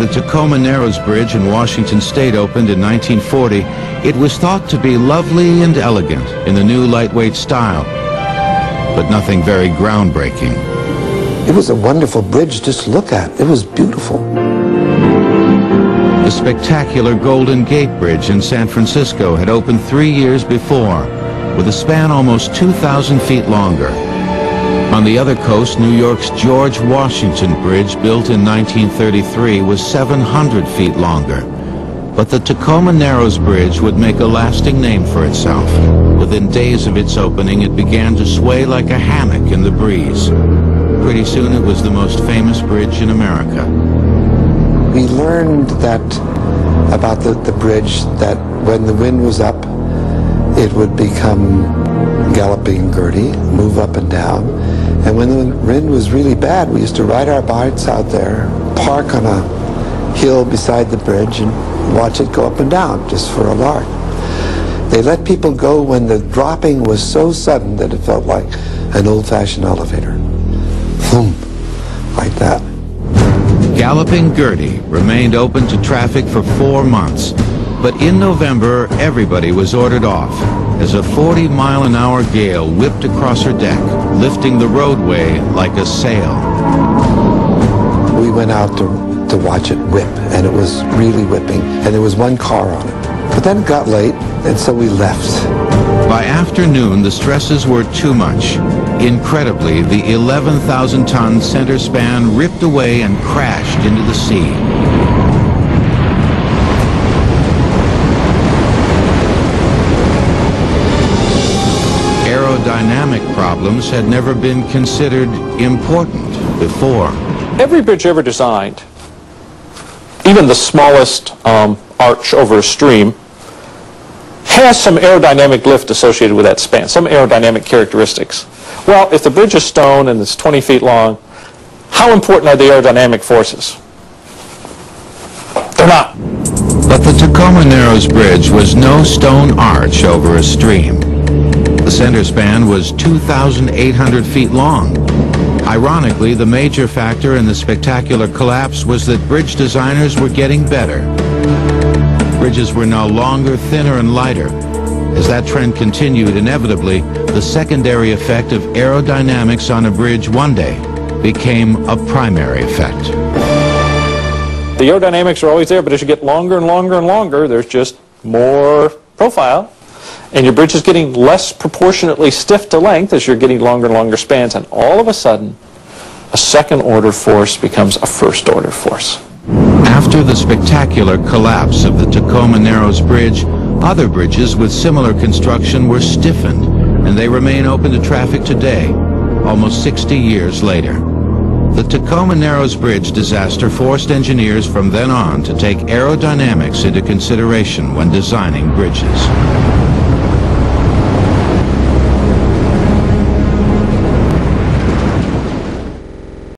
the Tacoma Narrows Bridge in Washington State opened in 1940, it was thought to be lovely and elegant in the new lightweight style, but nothing very groundbreaking. It was a wonderful bridge just to look at. It was beautiful. The spectacular Golden Gate Bridge in San Francisco had opened three years before, with a span almost 2,000 feet longer. On the other coast, New York's George Washington Bridge, built in 1933, was 700 feet longer. But the Tacoma Narrows Bridge would make a lasting name for itself. Within days of its opening, it began to sway like a hammock in the breeze. Pretty soon, it was the most famous bridge in America. We learned that about the, the bridge that when the wind was up, it would become galloping Gertie, move up and down. And when the wind was really bad, we used to ride our bikes out there, park on a hill beside the bridge and watch it go up and down just for a lark. They let people go when the dropping was so sudden that it felt like an old-fashioned elevator. Boom, like that. Galloping Gertie remained open to traffic for four months. But in November, everybody was ordered off as a 40 mile an hour gale whipped across her deck, lifting the roadway like a sail. We went out to, to watch it whip, and it was really whipping, and there was one car on it. But then it got late, and so we left. By afternoon, the stresses were too much. Incredibly, the 11,000-ton center span ripped away and crashed into the sea. Aerodynamic problems had never been considered important before. Every bridge ever designed, even the smallest um, arch over a stream, has some aerodynamic lift associated with that span, some aerodynamic characteristics. Well, if the bridge is stone and it's 20 feet long, how important are the aerodynamic forces? They're not. But the Tacoma Narrows Bridge was no stone arch over a stream. The center span was 2,800 feet long. Ironically, the major factor in the spectacular collapse was that bridge designers were getting better. Bridges were now longer, thinner, and lighter. As that trend continued, inevitably, the secondary effect of aerodynamics on a bridge one day became a primary effect. The aerodynamics are always there, but as you get longer and longer and longer, there's just more profile. And your bridge is getting less proportionately stiff to length as you're getting longer and longer spans. And all of a sudden, a second order force becomes a first order force. After the spectacular collapse of the Tacoma Narrows Bridge, other bridges with similar construction were stiffened, and they remain open to traffic today, almost 60 years later. The Tacoma Narrows Bridge disaster forced engineers from then on to take aerodynamics into consideration when designing bridges.